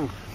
Mm-hmm.